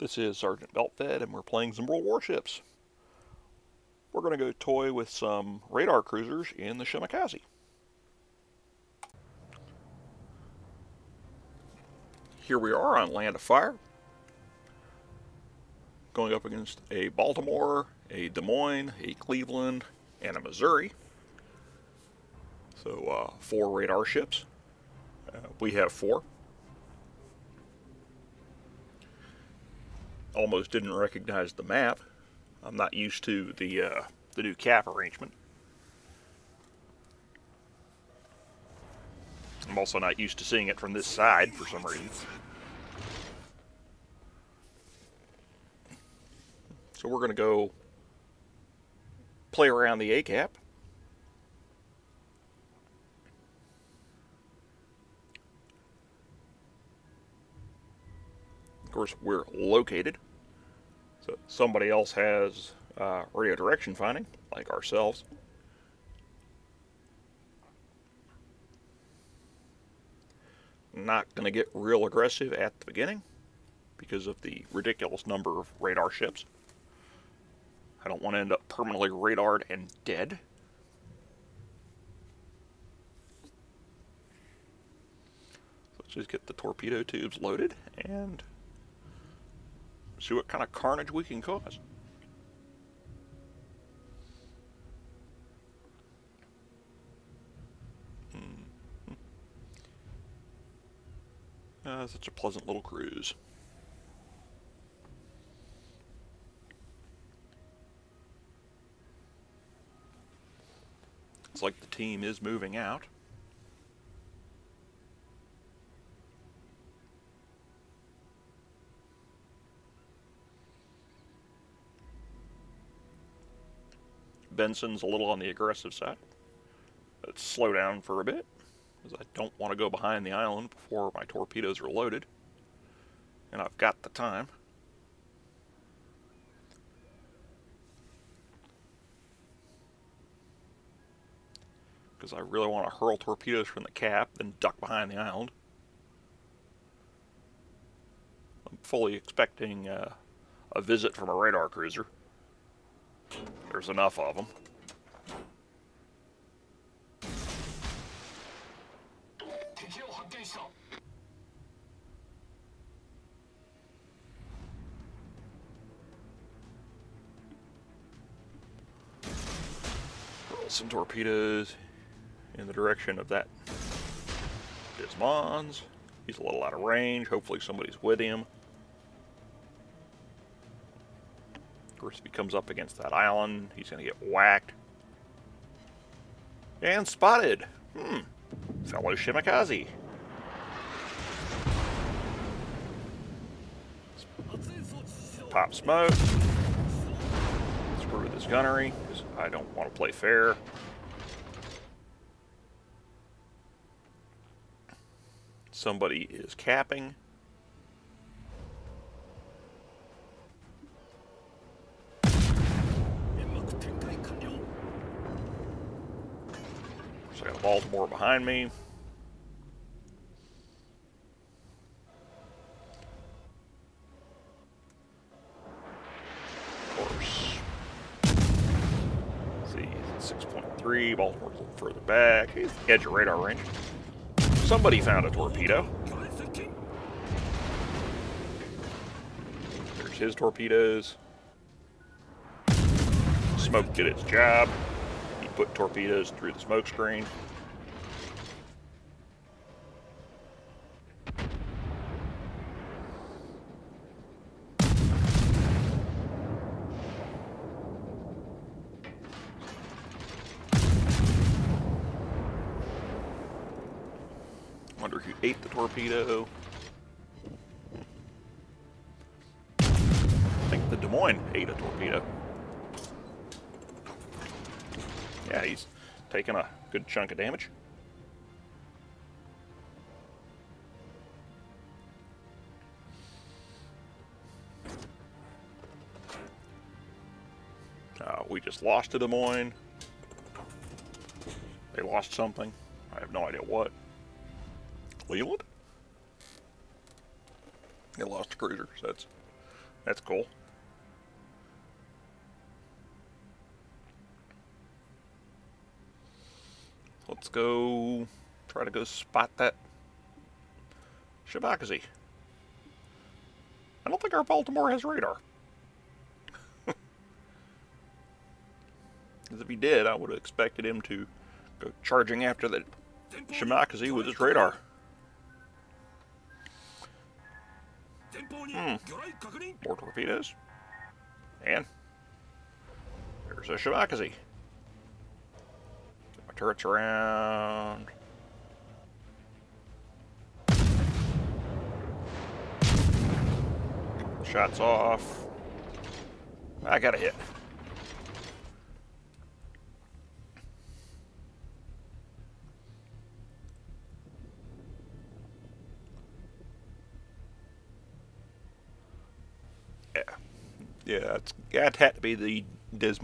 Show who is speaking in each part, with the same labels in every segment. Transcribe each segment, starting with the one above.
Speaker 1: This is Sergeant Beltfed, and we're playing some World Warships. We're going to go toy with some radar cruisers in the Shimakaze. Here we are on Land of Fire, going up against a Baltimore, a Des Moines, a Cleveland, and a Missouri. So uh, four radar ships. Uh, we have four. Almost didn't recognize the map. I'm not used to the uh, the new cap arrangement. I'm also not used to seeing it from this side for some reason. So we're going to go play around the ACAP. Course, we're located. So somebody else has uh, radio direction finding, like ourselves. Not going to get real aggressive at the beginning because of the ridiculous number of radar ships. I don't want to end up permanently radared and dead. let's just get the torpedo tubes loaded and see what kind of carnage we can cause. Hmm. Uh, such a pleasant little cruise. It's like the team is moving out. Benson's a little on the aggressive side. Let's slow down for a bit, because I don't want to go behind the island before my torpedoes are loaded. And I've got the time. Because I really want to hurl torpedoes from the cap, then duck behind the island. I'm fully expecting uh, a visit from a radar cruiser. There's enough of them. Some torpedoes in the direction of that Des He's a little out of range. Hopefully somebody's with him. Course, if he comes up against that island, he's going to get whacked. And spotted. Hmm. Fellow Shimakaze. Pop smoke. Screw this gunnery, because I don't want to play fair. Somebody is capping. Baltimore behind me. Of course. Let's see, 6.3, Baltimore's a little further back. He's edge of radar range. Somebody found a torpedo. There's his torpedoes. Smoke did its job He put torpedoes through the smoke screen. Wonder who ate the torpedo. I think the Des Moines ate a torpedo. Yeah, he's taking a good chunk of damage. Uh, we just lost to Des Moines. They lost something. I have no idea what. Cleveland? They lost a cruiser, so that's That's cool. Let's go try to go spot that Shimakaze. I don't think our Baltimore has radar. Because if he did, I would have expected him to go charging after the Shimakaze with his radar. Hmm. More torpedoes. And there's a Shimakaze. Get my turrets around. Shots off. I got a hit. Yeah, yeah, it had to be the Des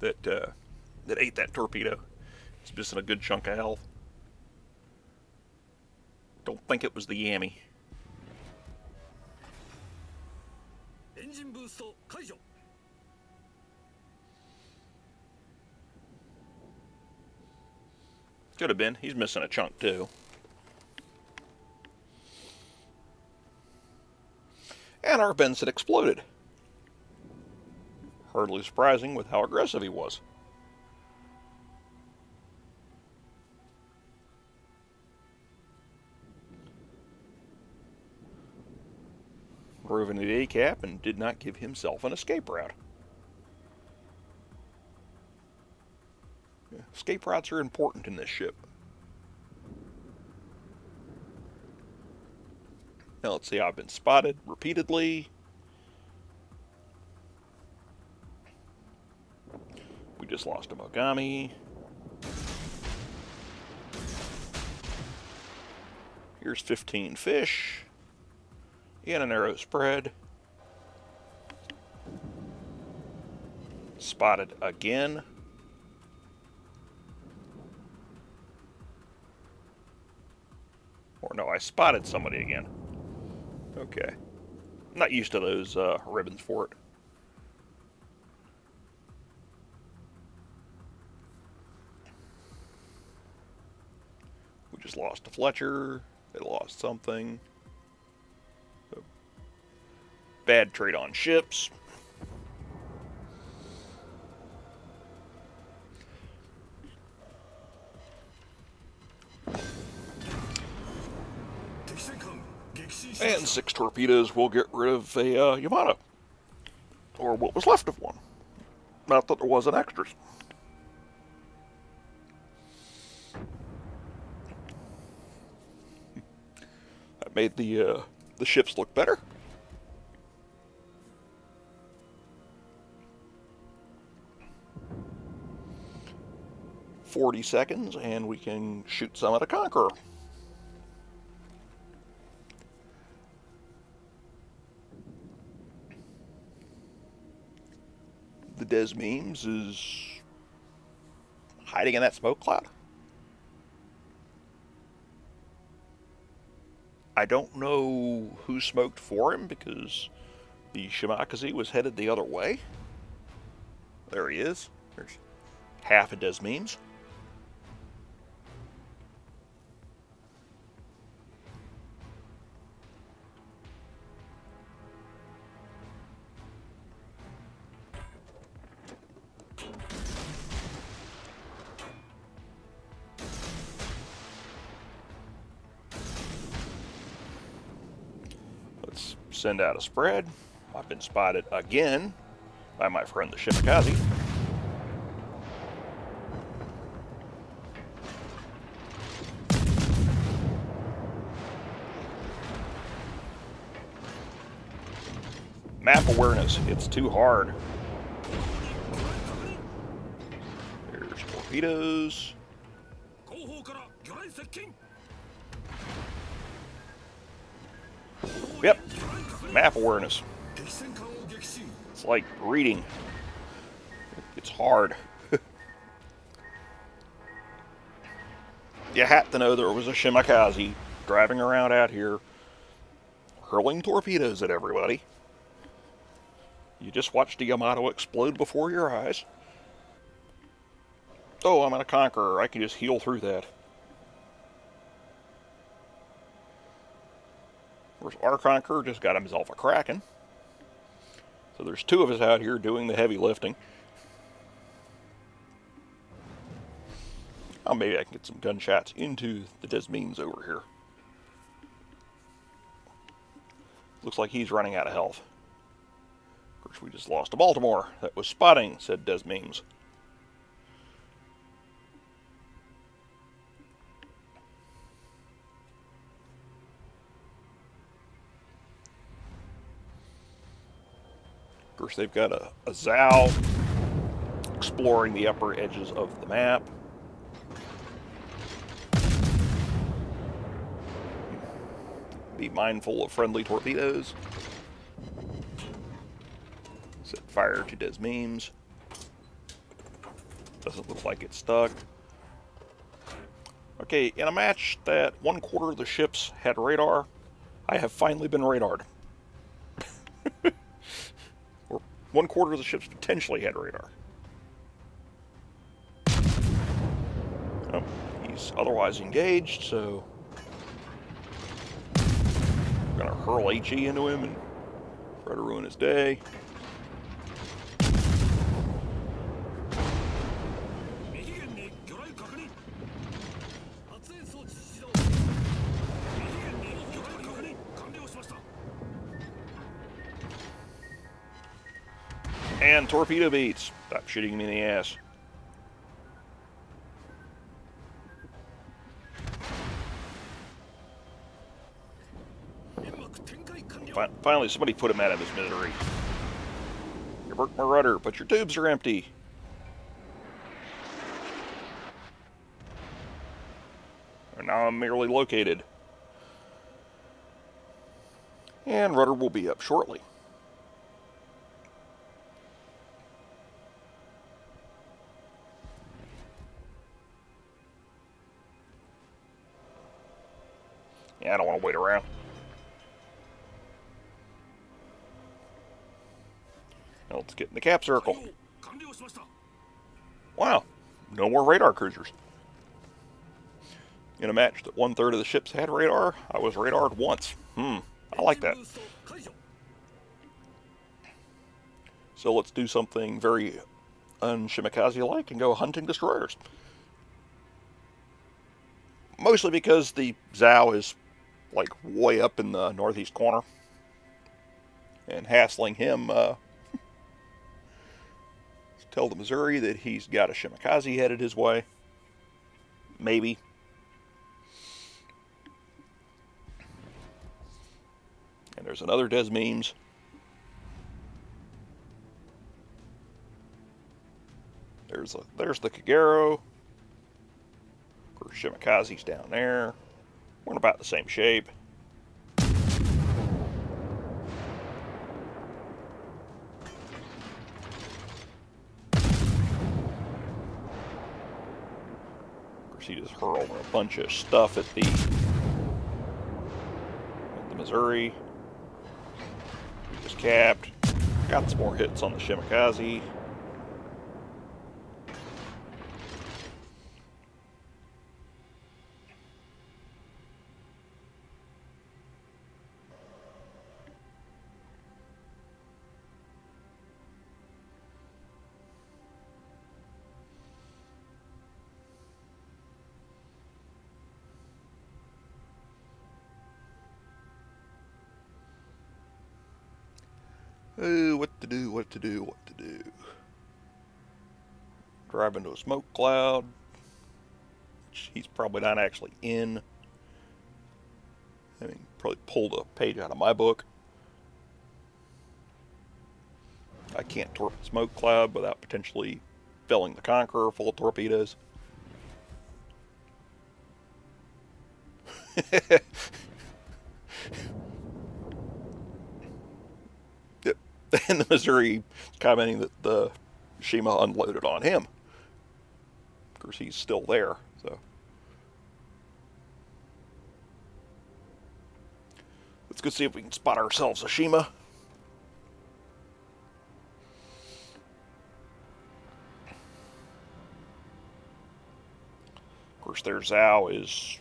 Speaker 1: that uh, that ate that torpedo. It's just in a good chunk of health. Don't think it was the Yami.
Speaker 2: Engine boost
Speaker 1: Could have been. He's missing a chunk too. And our Benson had exploded. Hardly surprising with how aggressive he was. Grooving at A cap and did not give himself an escape route. Escape routes are important in this ship. Now let's see, I've been spotted repeatedly. Just lost a Mogami. Here's 15 fish. And an arrow spread. Spotted again. Or no, I spotted somebody again. Okay. Not used to those uh, ribbons for it. Just lost to Fletcher. They lost something. So, bad trade on ships. And six torpedoes will get rid of a uh, Yamato. Or what was left of one. Not that there wasn't extras. Made the uh, the ships look better. Forty seconds, and we can shoot some at a Conqueror. the Des Moines is hiding in that smoke cloud. I don't know who smoked for him because the Shimakaze was headed the other way. There he is. There's half a Des send out a spread. I've been spotted again by my friend the Shimakaze. Map awareness, it's too hard. There's torpedoes. map awareness. It's like reading. It's hard. you had to know there was a Shimakaze driving around out here hurling torpedoes at everybody. You just watched the Yamato explode before your eyes. Oh, I'm a conqueror. I can just heal through that. Course, our Conqueror just got himself a Kraken. So there's two of us out here doing the heavy lifting. Oh, maybe I can get some gunshots into the Des Moines over here. Looks like he's running out of health. Of course, we just lost to Baltimore. That was spotting, said Des Moines. Course, they've got a, a Zao exploring the upper edges of the map. Be mindful of friendly torpedoes. Set fire to Des Moines. Doesn't look like it's stuck. Okay, in a match that one quarter of the ships had radar, I have finally been radared. or one quarter of the ships potentially had radar. Oh, he's otherwise engaged, so I'm gonna hurl HE into him and try to ruin his day. Torpedo beats. Stop shooting me in the ass. Finally, somebody put him out of his misery. You broke my rudder, but your tubes are empty. And now I'm merely located. And rudder will be up shortly. around. Now let's get in the cap circle. Wow, no more radar cruisers. In a match that one-third of the ships had radar, I was radared once. Hmm, I like that. So let's do something very unshimakaze-like and go hunting destroyers. Mostly because the Zao is like way up in the northeast corner. And hassling him, uh, tell the Missouri that he's got a Shimakaze headed his way. Maybe. And there's another Des Moines. There's a, there's the Kagero. Of course, Shimakaze's down there. We're about the same shape. He just hurled a bunch of stuff at the, at the Missouri. Just capped. Got some more hits on the Shimakaze. To do, what to do. Drive into a smoke cloud. He's probably not actually in. I mean, probably pulled a page out of my book. I can't torp smoke cloud without potentially filling the Conqueror full of torpedoes. and the Missouri commenting that the Shima unloaded on him. Of course, he's still there, so. Let's go see if we can spot ourselves a Shima. Of course, there's Zao is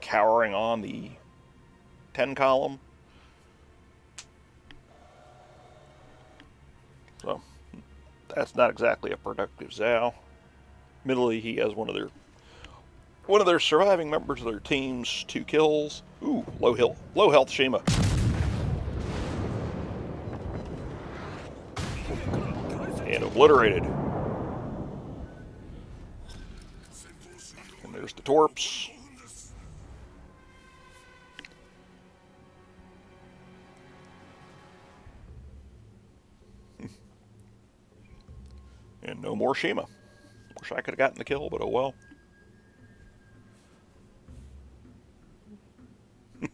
Speaker 1: cowering on the 10 column. That's not exactly a productive Zao. Admittedly, he has one of their one of their surviving members of their team's two kills. Ooh, low health, low health Shima. And obliterated. And there's the torps. And no more Shima. Wish I could have gotten the kill, but oh well.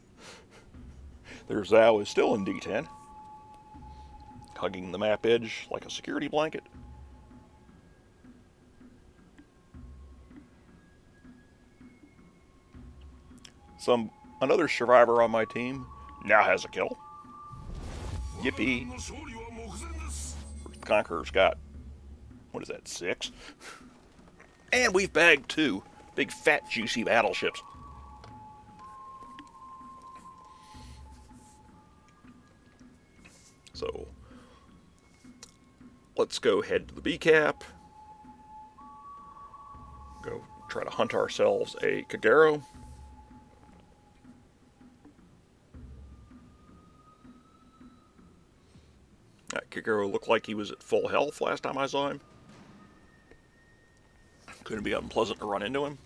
Speaker 1: Their Zao is still in D10, hugging the map edge like a security blanket. Some another survivor on my team now has a kill. Yippee! Conqueror's got what is that six? And we've bagged two big fat juicy battleships. So let's go head to the B cap. Go try to hunt ourselves a Kagero. That Kagero looked like he was at full health last time I saw him. Couldn't be unpleasant to run into him,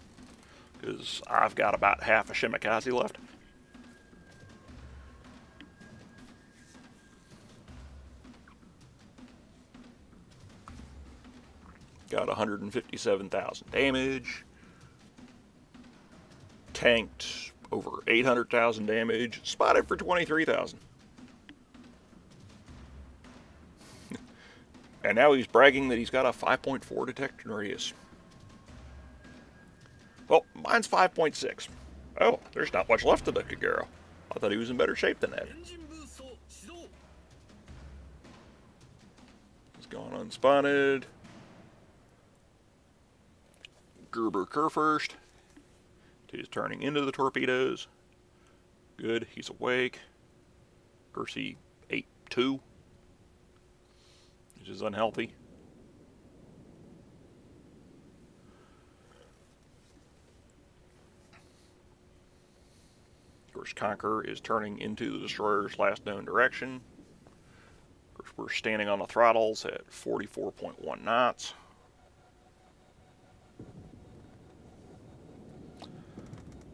Speaker 1: because I've got about half a Shimakaze left. Got 157,000 damage. Tanked over 800,000 damage. Spotted for 23,000. and now he's bragging that he's got a 5.4 detection radius. Well, mine's 5.6. Oh, there's not much left of the Kagero. I thought he was in better shape than that. He's gone unspotted. Großer Kurfürst. He's turning into the torpedoes. Good, he's awake. Gersi 8-2, which is unhealthy. Conqueror is turning into the destroyer's last known direction. We're standing on the throttles at 44.1 knots.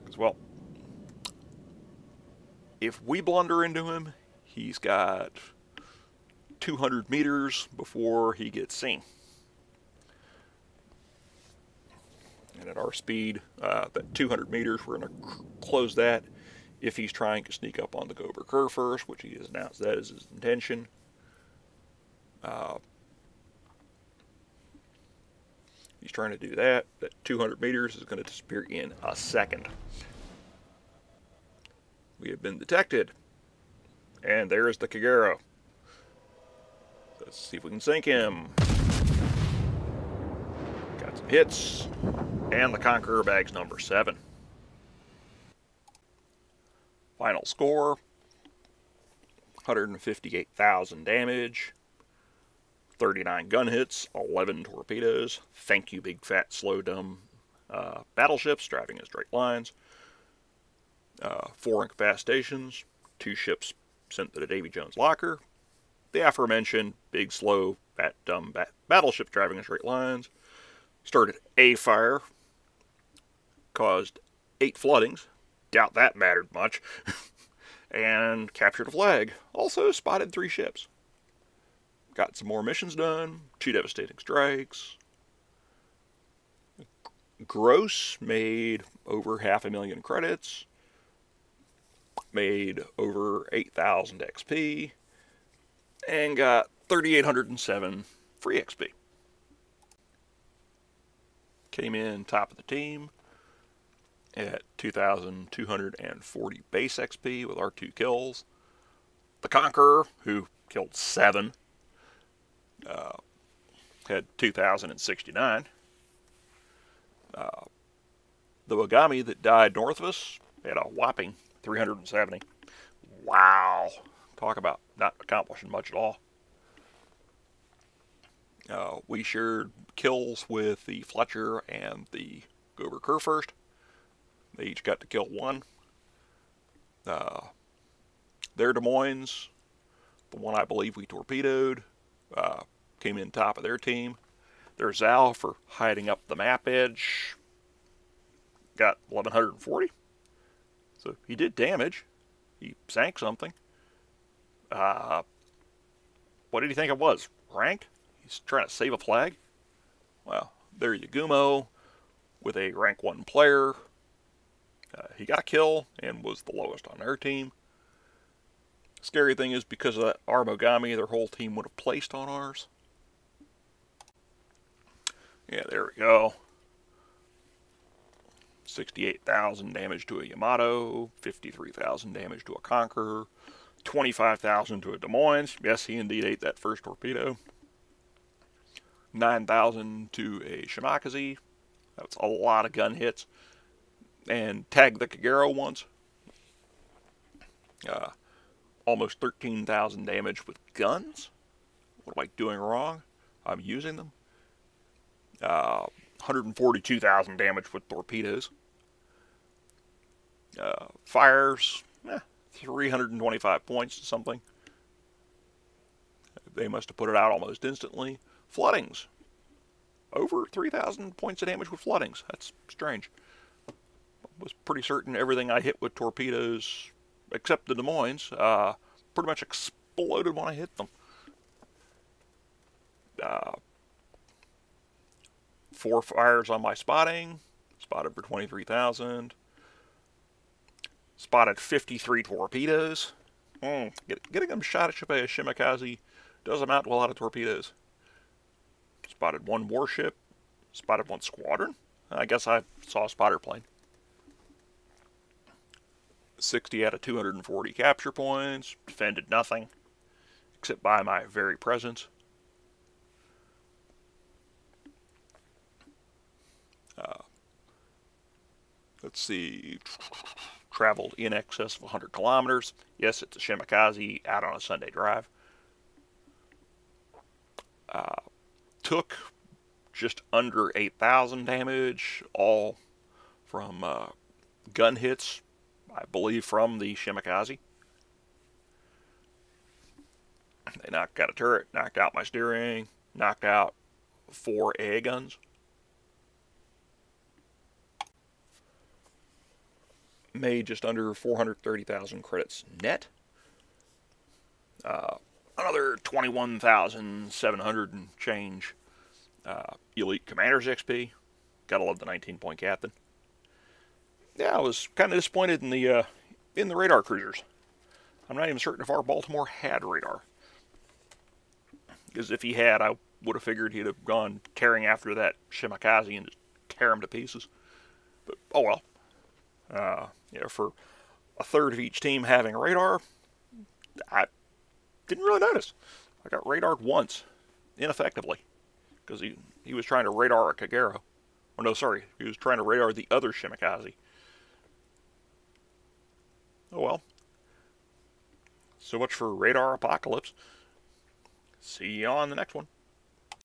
Speaker 1: Because, well, if we blunder into him, he's got 200 meters before he gets seen. And at our speed, uh, that 200 meters, we're going to close that if he's trying to sneak up on the Gerber first, which he has announced that is his intention. Uh, He's trying to do that. That 200 meters is going to disappear in a second. We have been detected. And there's the Kagero. Let's see if we can sink him. Got some hits. And the Conqueror bags number 7. Final score 158,000 damage. 39 gun hits, 11 torpedoes. Thank you, big fat slow dumb uh, battleships driving in straight lines. Uh, four incapacitations, two ships sent to the Davy Jones locker. The aforementioned big slow fat dumb bat battleships driving in straight lines. Started a fire, caused eight floodings. Doubt that mattered much. and captured a flag. Also spotted three ships got some more missions done, two devastating strikes. Gross made over half a million credits, made over 8,000 XP, and got 3,807 free XP. Came in top of the team at 2,240 base XP with our two kills. The Conqueror, who killed seven, uh, had 2,069. Uh, the Mogami that died north of us had a whopping 370. Wow. Talk about not accomplishing much at all. Uh, we shared kills with the Fletcher and the Großer Kurfürst. They each got to kill one. Uh, their Des Moines, the one I believe we torpedoed, uh, came in top of their team. There's Zal for hiding up the map edge. Got 1140. So he did damage. He sank something. Uh, what did he think it was? Rank? He's trying to save a flag? Well, there you with a rank 1 player. Uh, he got a kill and was the lowest on their team. Scary thing is because of that Armogami, their whole team would have placed on ours. Yeah, there we go. 68,000 damage to a Yamato, 53,000 damage to a Conqueror, 25,000 to a Des Moines. Yes, he indeed ate that first torpedo. 9,000 to a Shimakaze. That's a lot of gun hits. And tag the Kagero once. Uh, almost 13,000 damage with guns. What am I doing wrong? I'm using them. Uh, 142,000 damage with torpedoes. Uh, fires, eh, 325 points to something. They must have put it out almost instantly. Floodings, over 3,000 points of damage with floodings. That's strange. Was pretty certain everything I hit with torpedoes, except the Des Moines, uh, pretty much exploded when I hit them. Uh, four fires on my spotting, spotted for 23,000 spotted 53 torpedoes. Mm, get, getting them shot at by a Shimakaze does amount to a lot of torpedoes. Spotted one warship, spotted one squadron. I guess I saw a spotter plane. 60 out of 240 capture points, defended nothing, except by my very presence. Uh, let's see traveled in excess of 100 kilometers. Yes, it's a Shimakaze out on a Sunday drive. Uh, took just under 8,000 damage, all from uh, gun hits, I believe, from the Shimakaze. They knocked out a turret, knocked out my steering, knocked out four A guns. made just under 430,000 credits net. Uh, another 21,700 and change uh, Elite Commanders XP. Gotta love the 19 point captain. Yeah, I was kind of disappointed in the uh, in the radar cruisers. I'm not even certain if our Baltimore had radar. Because if he had, I would have figured he'd have gone tearing after that Shimakaze and just tear him to pieces. But oh well. Uh, know, for a third of each team having radar, I didn't really notice. I got radared once, ineffectively, because he, he was trying to radar a Kagero. Oh, no, sorry, he was trying to radar the other Shimakaze. Oh well. So much for Radar Apocalypse. See you on the next one.